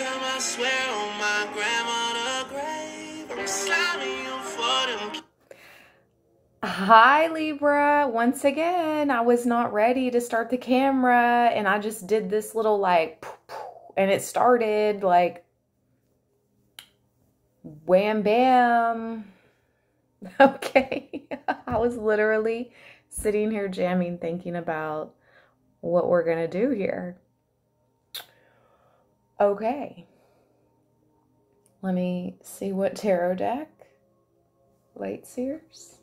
time I swear on my grandmother grave, I'm slamming you for them. Hi, Libra. Once again, I was not ready to start the camera and I just did this little like, and it started like wham bam. Okay. I was literally sitting here jamming, thinking about what we're going to do here. Okay. Let me see what tarot deck. Light Seers.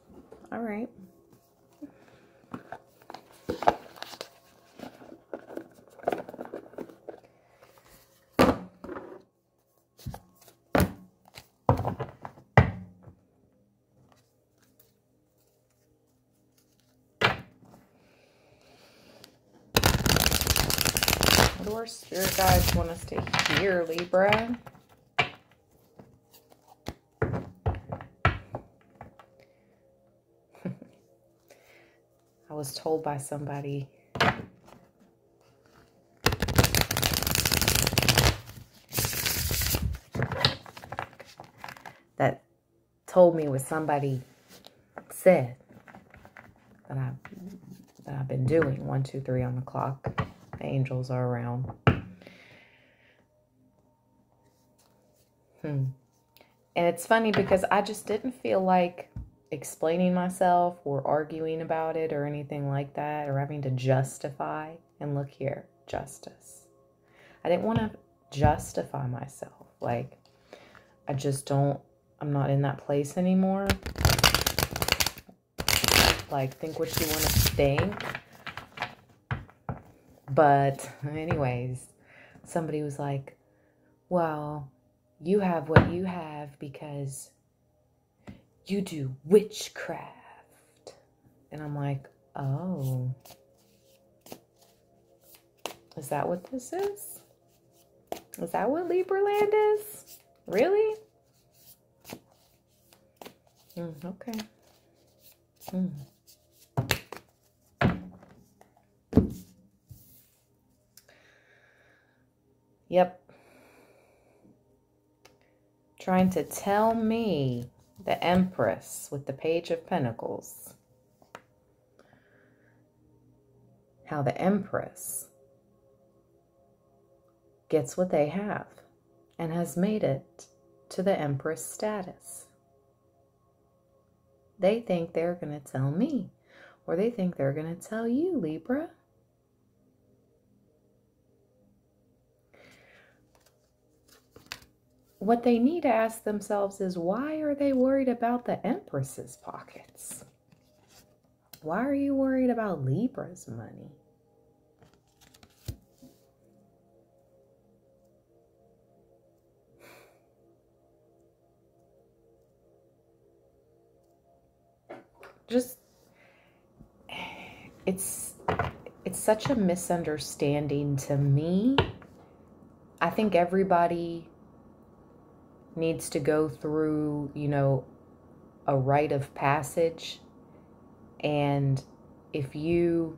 All right. Do our spirit guides want us to hear, Libra? I was told by somebody that told me what somebody said that I that I've been doing. One, two, three on the clock. Angels are around. Hmm. And it's funny because I just didn't feel like explaining myself or arguing about it or anything like that or having to justify. And look here, justice. I didn't want to justify myself. Like, I just don't, I'm not in that place anymore. Like, think what you want to think. But, anyways, somebody was like, well, you have what you have because you do witchcraft. And I'm like, oh. Is that what this is? Is that what Libra land is? Really? Mm, okay. Mm. Yep. Trying to tell me the Empress with the Page of Pentacles. How the Empress gets what they have and has made it to the Empress status. They think they're going to tell me, or they think they're going to tell you, Libra. What they need to ask themselves is why are they worried about the Empress's pockets? Why are you worried about Libra's money? Just it's it's such a misunderstanding to me. I think everybody needs to go through, you know, a rite of passage. And if you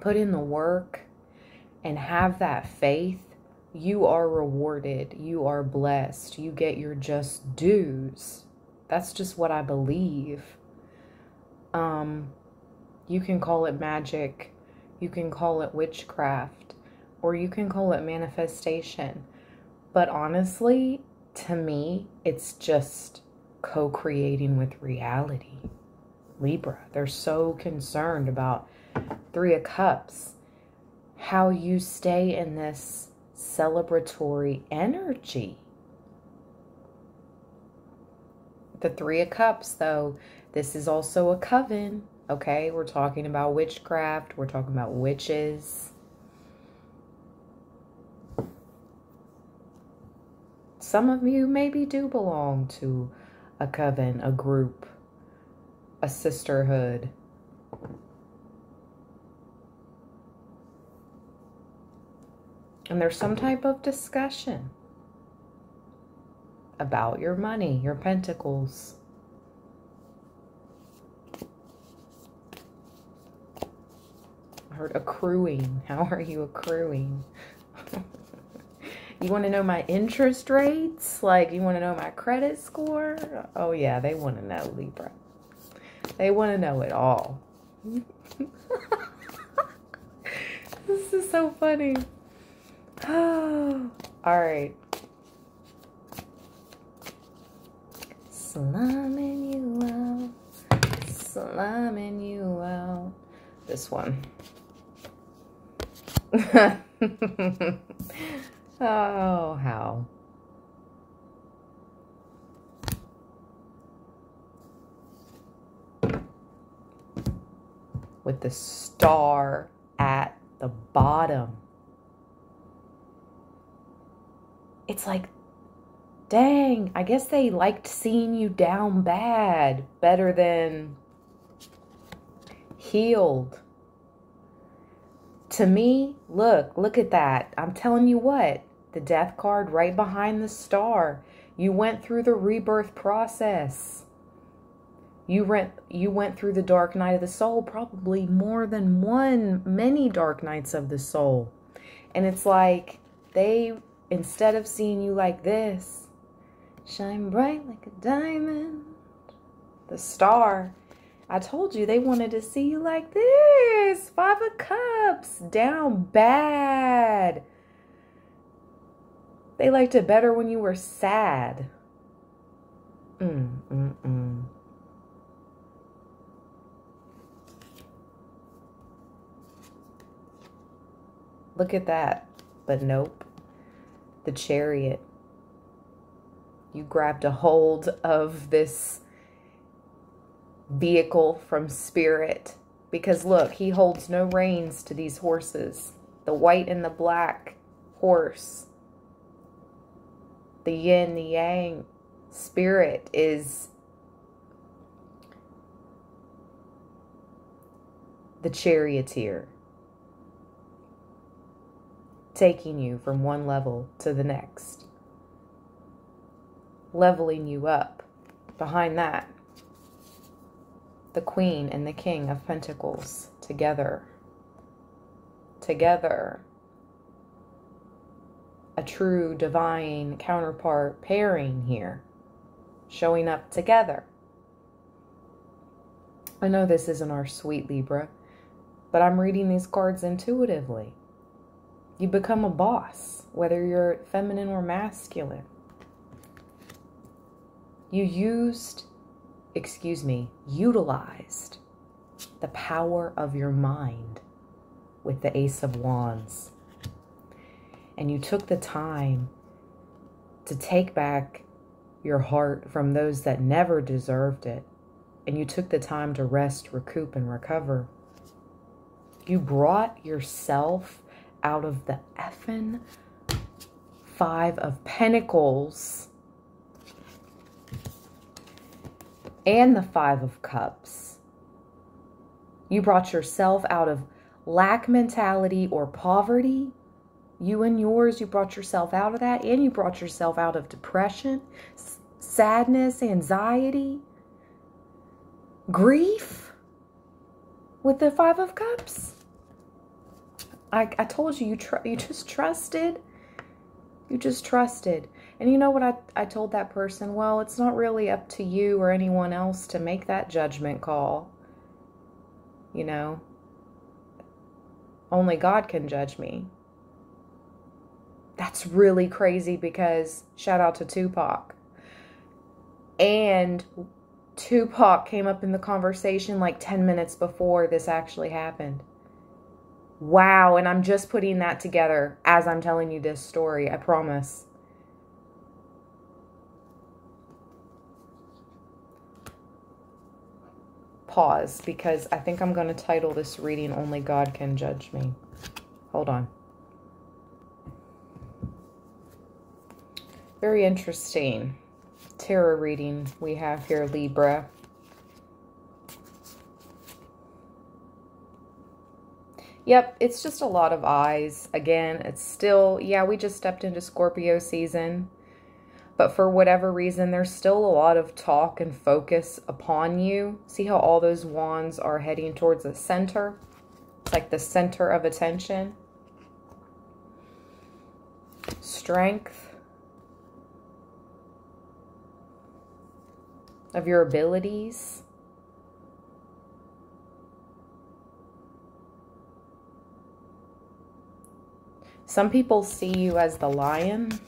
put in the work and have that faith, you are rewarded. You are blessed. You get your just dues. That's just what I believe. Um, you can call it magic, you can call it witchcraft, or you can call it manifestation. But honestly, to me, it's just co creating with reality. Libra, they're so concerned about Three of Cups, how you stay in this celebratory energy. The Three of Cups, though, this is also a coven. Okay, we're talking about witchcraft, we're talking about witches. Some of you maybe do belong to a coven, a group, a sisterhood. And there's some type of discussion about your money, your pentacles. I heard accruing. How are you accruing? You want to know my interest rates? Like, you want to know my credit score? Oh, yeah, they want to know, Libra. They want to know it all. this is so funny. All right. Slumming you out, slumming you out. This one. oh, how? With the star at the bottom. It's like, dang, I guess they liked seeing you down bad better than healed to me, look, look at that. I'm telling you what, the death card right behind the star. You went through the rebirth process. You went you went through the dark night of the soul, probably more than one, many dark nights of the soul. And it's like they instead of seeing you like this, shine bright like a diamond, the star I told you they wanted to see you like this. Five of Cups. Down bad. They liked it better when you were sad. Mm, mm, mm. Look at that. But nope. The chariot. You grabbed a hold of this vehicle from spirit. Because look, he holds no reins to these horses. The white and the black horse. The yin, the yang spirit is the charioteer. Taking you from one level to the next. Leveling you up. Behind that the Queen and the King of Pentacles together. Together. A true divine counterpart pairing here. Showing up together. I know this isn't our sweet Libra, but I'm reading these cards intuitively. You become a boss, whether you're feminine or masculine. You used excuse me, utilized the power of your mind with the Ace of Wands. And you took the time to take back your heart from those that never deserved it. And you took the time to rest, recoup, and recover. You brought yourself out of the effing Five of Pentacles and the Five of Cups. You brought yourself out of lack mentality or poverty. You and yours, you brought yourself out of that, and you brought yourself out of depression, sadness, anxiety, grief with the Five of Cups. I, I told you, you, tr- you just trusted. You just trusted. And you know what I, I told that person? Well, it's not really up to you or anyone else to make that judgment call. You know, only God can judge me. That's really crazy because shout out to Tupac. And Tupac came up in the conversation like 10 minutes before this actually happened. Wow, and I'm just putting that together as I'm telling you this story, I promise. Pause because I think I'm going to title this reading Only God Can Judge Me. Hold on. Very interesting tarot reading we have here, Libra. Yep, it's just a lot of eyes. Again, it's still, yeah, we just stepped into Scorpio season. But for whatever reason, there's still a lot of talk and focus upon you. See how all those wands are heading towards the center? It's like the center of attention. strength of your abilities. Some people see you as the lion,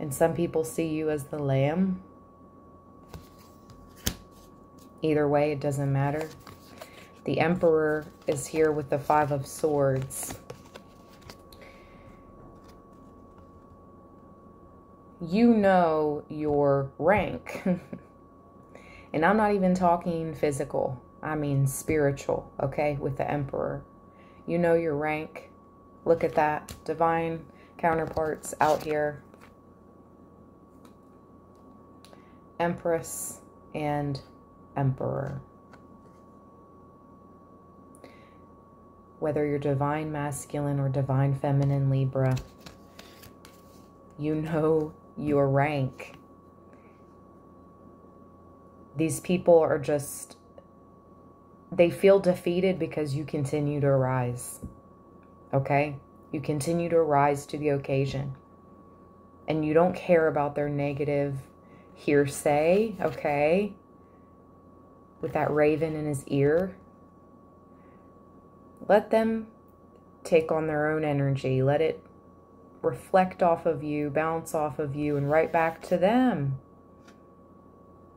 and some people see you as the lamb. Either way, it doesn't matter. The Emperor is here with the Five of Swords. You know your rank. and I'm not even talking physical. I mean spiritual, okay, with the Emperor. You know your rank. Look at that. Divine counterparts out here. Empress and Emperor. Whether you're divine masculine or divine feminine Libra, you know your rank. These people are just, they feel defeated because you continue to rise. Okay? You continue to rise to the occasion. And you don't care about their negative hearsay, okay? With that raven in his ear. Let them take on their own energy. Let it reflect off of you, bounce off of you, and right back to them.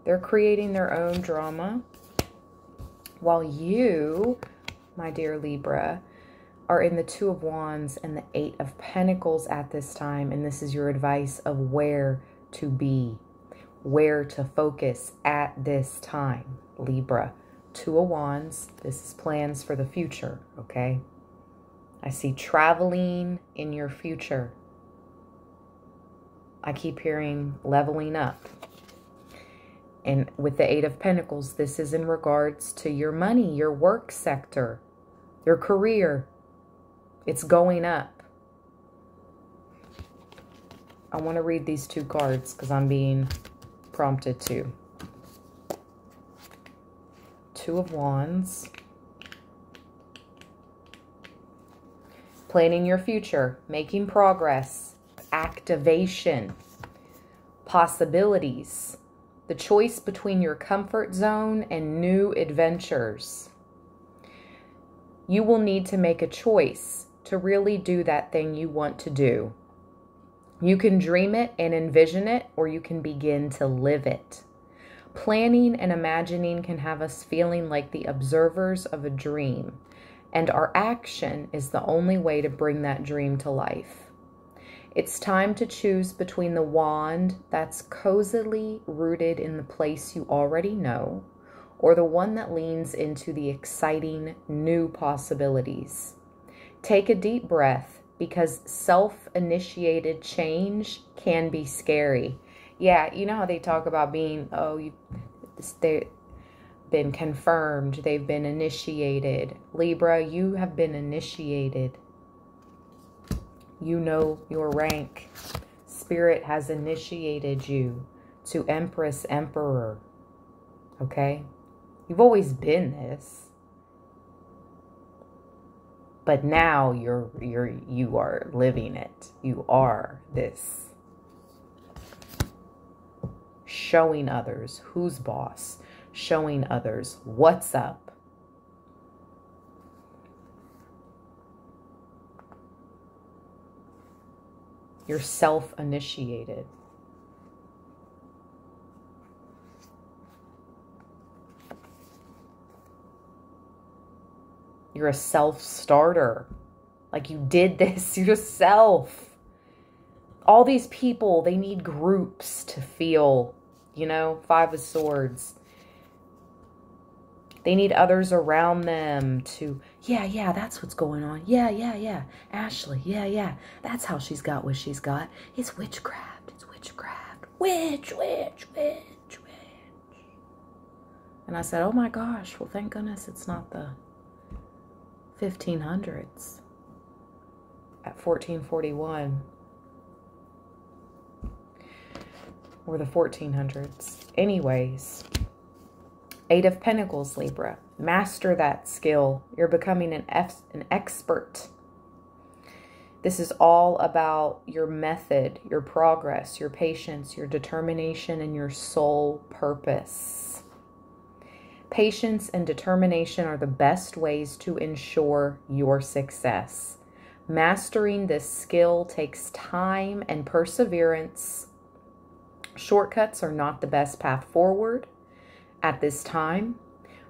They're creating their own drama. While you, my dear Libra, are in the Two of Wands and the Eight of Pentacles at this time. And this is your advice of where to be, where to focus at this time, Libra. Two of Wands, this is plans for the future, okay? I see traveling in your future. I keep hearing leveling up. And with the Eight of Pentacles, this is in regards to your money, your work sector, your career. It's going up. I want to read these two cards because I'm being prompted to. Two of Wands. Planning your future, making progress, activation, possibilities, the choice between your comfort zone and new adventures. You will need to make a choice to really do that thing you want to do. You can dream it and envision it, or you can begin to live it. Planning and imagining can have us feeling like the observers of a dream, and our action is the only way to bring that dream to life. It's time to choose between the wand that's cozily rooted in the place you already know, or the one that leans into the exciting new possibilities. Take a deep breath because self initiated change can be scary. Yeah, you know how they talk about being, oh, you, they've been confirmed, they've been initiated. Libra, you have been initiated. You know your rank. Spirit has initiated you to Empress, Emperor. Okay? You've always been this. But now you're you're you are living it. You are this showing others who's boss, showing others what's up. You're self You're a self starter. Like you did this yourself. All these people, they need groups to feel you know, Five of Swords. They need others around them to, yeah, yeah, that's what's going on. Yeah, yeah, yeah. Ashley, yeah, yeah. That's how she's got what she's got. It's witchcraft. It's witchcraft. Witch, witch, witch, witch. And I said, oh my gosh, well, thank goodness it's not the 1500s at 1441 or the 1400s. Anyways, Eight of Pentacles, Libra. Master that skill. You're becoming an, an expert. This is all about your method, your progress, your patience, your determination, and your soul purpose. Patience and determination are the best ways to ensure your success. Mastering this skill takes time and perseverance. Shortcuts are not the best path forward. At this time,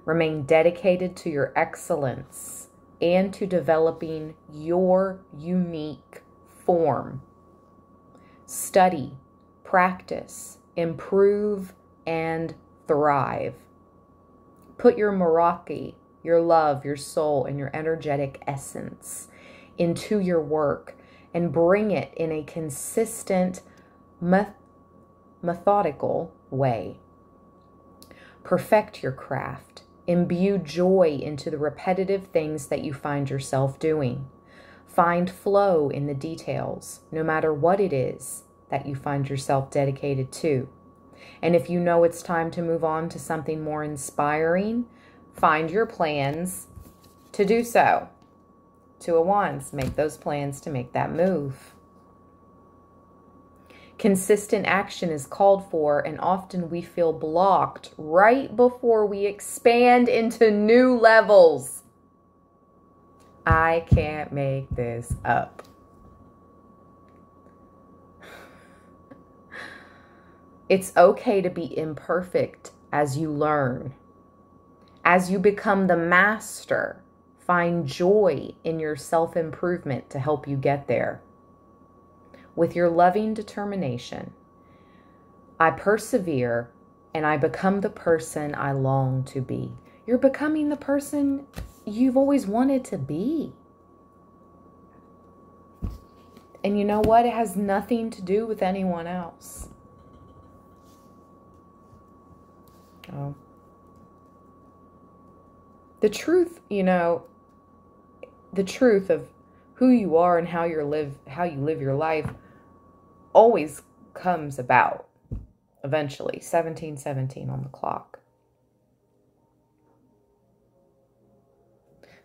remain dedicated to your excellence and to developing your unique form. Study, practice, improve, and thrive. Put your Meraki, your love, your soul, and your energetic essence into your work and bring it in a consistent, meth- methodical way. Perfect your craft Imbue joy into the repetitive things that you find yourself doing. Find flow in the details, no matter what it is that you find yourself dedicated to. And if you know it's time to move on to something more inspiring, find your plans to do so. Two of Wands, make those plans to make that move. Consistent action is called for, and often we feel blocked right before we expand into new levels. I can't make this up. It's okay to be imperfect as you learn. As you become the master, find joy in your self improvement to help you get there with your loving determination. I persevere and I become the person I long to be. You're becoming the person you've always wanted to be. And you know what? It has nothing to do with anyone else. The truth, you know, the truth of who you are and how you live how you live your life always comes about eventually 1717 on the clock.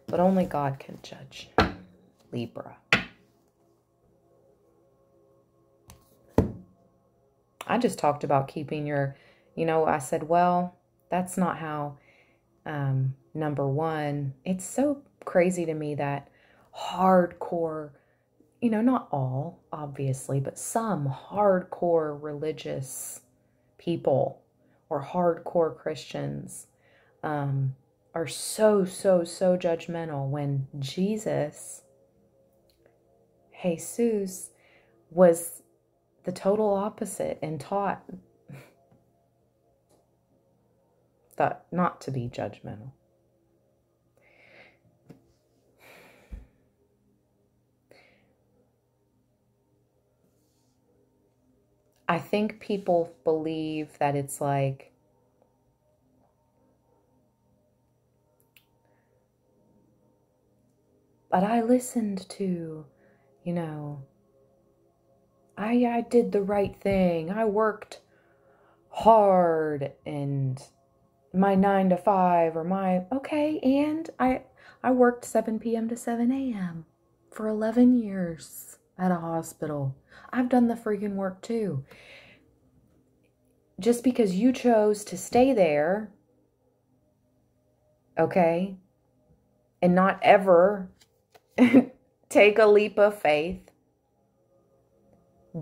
But only god can judge libra. I just talked about keeping your you know i said well that's not how um, number one it's so crazy to me that hardcore you know, not all, obviously, but some hardcore religious people or hardcore Christians um, are so, so, so judgmental when Jesus, Jesus, was the total opposite and taught that not to be judgmental. I think people believe that it's like but I listened to, you know, I I did the right thing. I worked hard and my 9 to 5 or my okay, and I I worked 7 p.m. to 7 a.m. for 11 years at a hospital. I've done the freaking work too. Just because you chose to stay there, okay, and not ever take a leap of faith,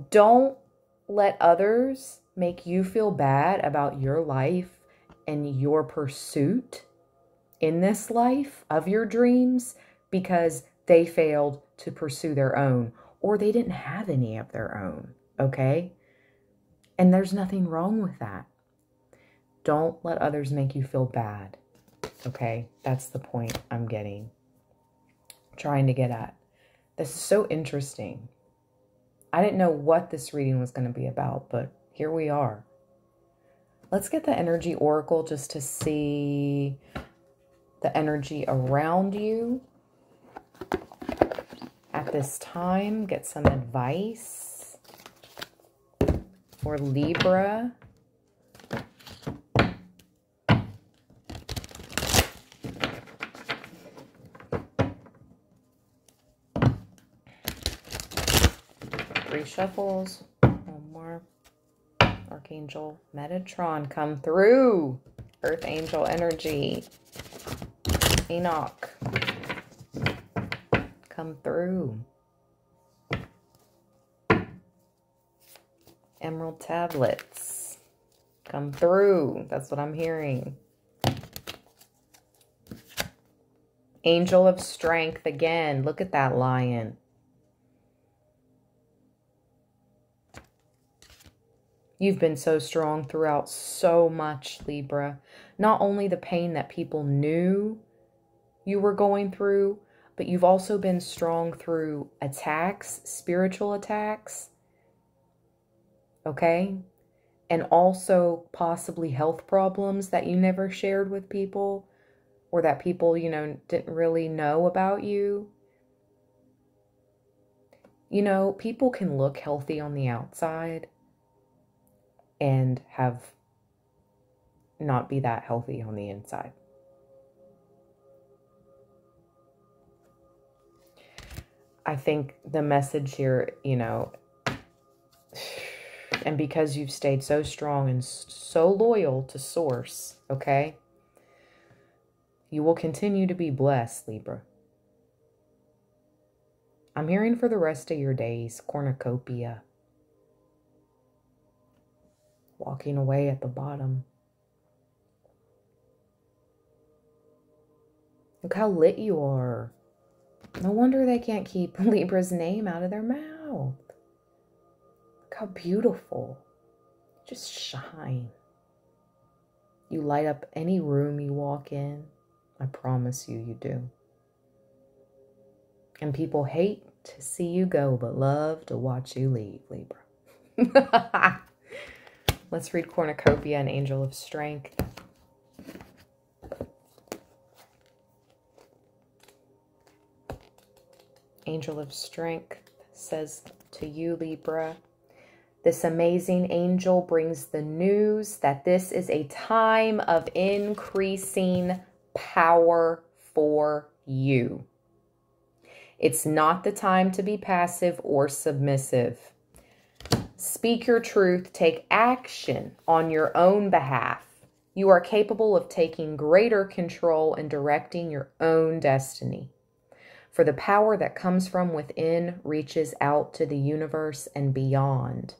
don't let others make you feel bad about your life and your pursuit in this life of your dreams because they failed to pursue their own or they didn't have any of their own, okay? And there's nothing wrong with that. Don't let others make you feel bad, okay? That's the point I'm getting, trying to get at. This is so interesting. I didn't know what this reading was going to be about, but here we are. Let's get the energy oracle just to see the energy around you at this time, get some advice for Libra. three shuffles. Archangel Metatron, come through. Earth Angel Energy. Enoch. Come through. Emerald Tablets. Come through. That's what I'm hearing. Angel of Strength again. Look at that lion. You've been so strong throughout so much, Libra. Not only the pain that people knew you were going through, but you've also been strong through attacks, spiritual attacks. Okay? And also possibly health problems that you never shared with people or that people, you know, didn't really know about you. You know, people can look healthy on the outside and have not be that healthy on the inside. I think the message here, you know, and because you've stayed so strong and so loyal to Source, okay, you will continue to be blessed, Libra. I'm hearing for the rest of your days, cornucopia walking away at the bottom. Look how lit you are. No wonder they can't keep Libra's name out of their mouth. Look how beautiful. Just shine. You light up any room you walk in. I promise you, you do. And people hate to see you go, but love to watch you leave, Libra. Let's read Cornucopia and Angel of Strength. Angel of Strength says to you, Libra, this amazing angel brings the news that this is a time of increasing power for you. It's not the time to be passive or submissive. Speak your truth, take action on your own behalf. You are capable of taking greater control and directing your own destiny. For the power that comes from within reaches out to the universe and beyond.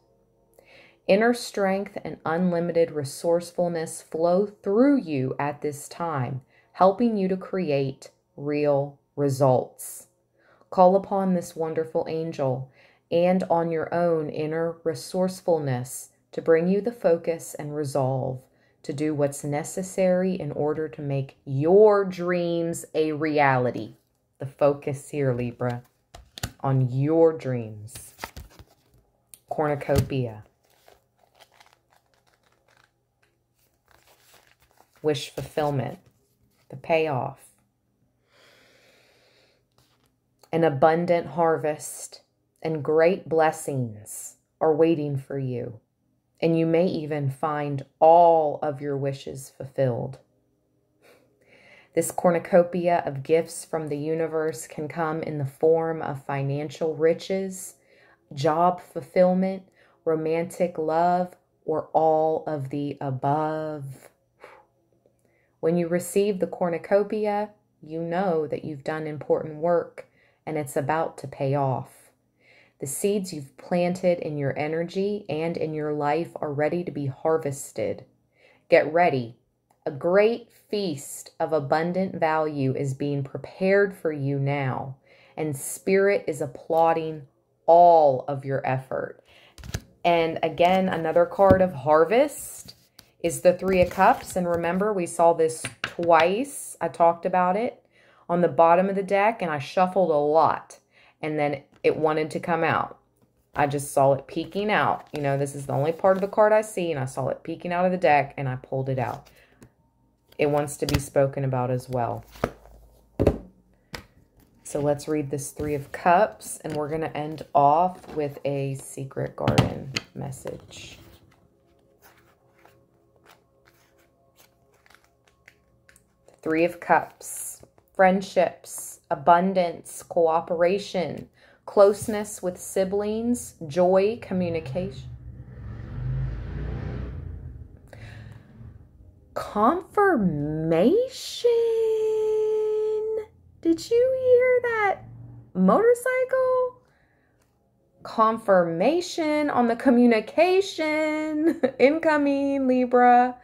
Inner strength and unlimited resourcefulness flow through you at this time, helping you to create real results. Call upon this wonderful angel and on your own inner resourcefulness to bring you the focus and resolve to do what's necessary in order to make your dreams a reality. The focus here, Libra, on your dreams. Cornucopia. Wish fulfillment. The payoff. An abundant harvest and great blessings are waiting for you. And you may even find all of your wishes fulfilled. This cornucopia of gifts from the universe can come in the form of financial riches, job fulfillment, romantic love, or all of the above. When you receive the cornucopia, you know that you've done important work and it's about to pay off. The seeds you've planted in your energy and in your life are ready to be harvested. Get ready. A great feast of abundant value is being prepared for you now, and Spirit is applauding all of your effort. And again, another card of harvest is the Three of Cups. And remember, we saw this twice. I talked about it on the bottom of the deck, and I shuffled a lot. And then it wanted to come out. I just saw it peeking out. You know, this is the only part of the card I see, and I saw it peeking out of the deck, and I pulled it out. It wants to be spoken about as well. So let's read this Three of Cups, and we're going to end off with a Secret Garden message. Three of Cups, friendships, abundance, cooperation, closeness with siblings, joy, communication. Confirmation. Did you hear that motorcycle? Confirmation on the communication. Incoming, Libra.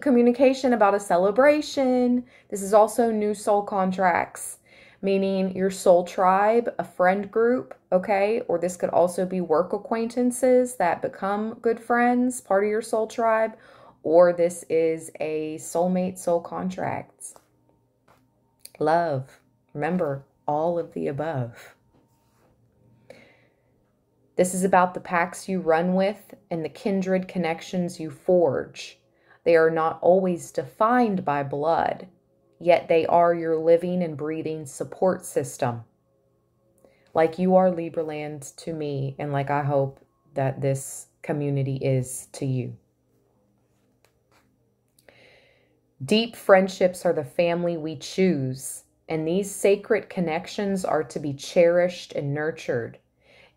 Communication about a celebration. This is also new soul contracts meaning your soul tribe, a friend group, okay? Or this could also be work acquaintances that become good friends, part of your soul tribe, or this is a soulmate soul contracts. Love. Remember, all of the above. This is about the packs you run with and the kindred connections you forge. They are not always defined by blood yet they are your living and breathing support system. Like you are Libraland to me, and like I hope that this community is to you. Deep friendships are the family we choose, and these sacred connections are to be cherished and nurtured.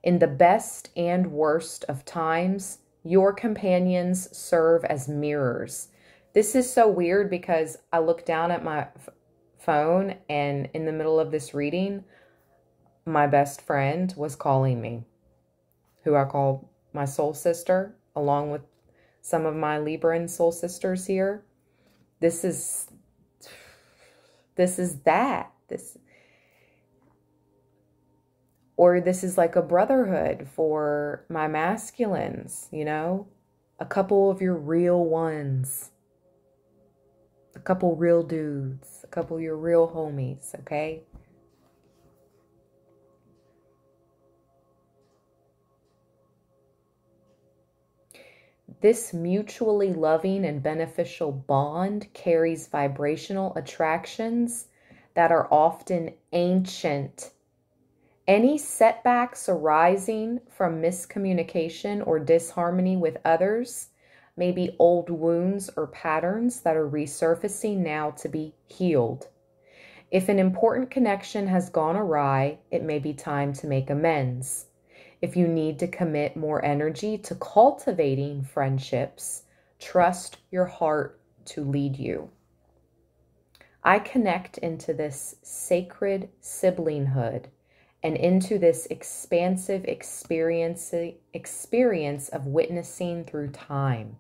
In the best and worst of times, your companions serve as mirrors this is so weird because I look down at my phone and in the middle of this reading, my best friend was calling me, who I call my soul sister, along with some of my Libra and soul sisters here. This is this is that. This or this is like a brotherhood for my masculines, you know? A couple of your real ones a couple real dudes, a couple your real homies, okay? This mutually loving and beneficial bond carries vibrational attractions that are often ancient. Any setbacks arising from miscommunication or disharmony with others maybe old wounds or patterns that are resurfacing now to be healed. If an important connection has gone awry, it may be time to make amends. If you need to commit more energy to cultivating friendships, trust your heart to lead you. I connect into this sacred siblinghood and into this expansive experience, experience of witnessing through time.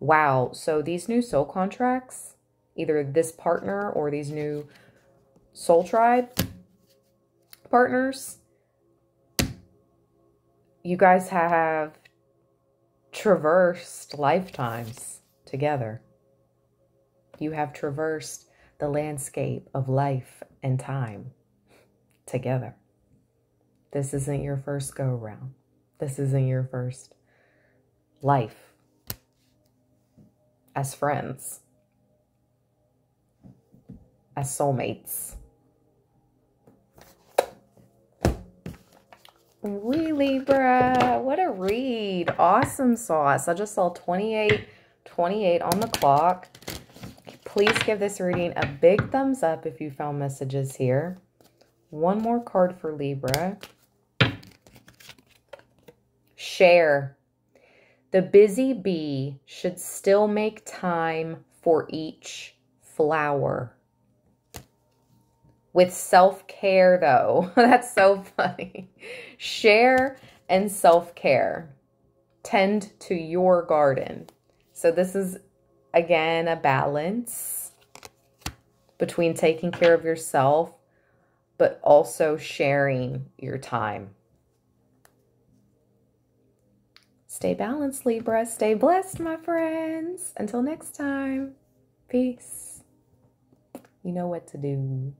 Wow. So these new soul contracts, either this partner or these new soul tribe partners, you guys have traversed lifetimes together. You have traversed the landscape of life and time together. This isn't your first go round. This isn't your first life as friends, as soulmates. We Libra, what a read. Awesome sauce. I just saw 28, 28 on the clock. Please give this reading a big thumbs up if you found messages here. One more card for Libra. Share. The busy bee should still make time for each flower. With self care, though. That's so funny. Share and self care. Tend to your garden. So, this is again a balance between taking care of yourself, but also sharing your time. Stay balanced, Libra. Stay blessed, my friends. Until next time, peace. You know what to do.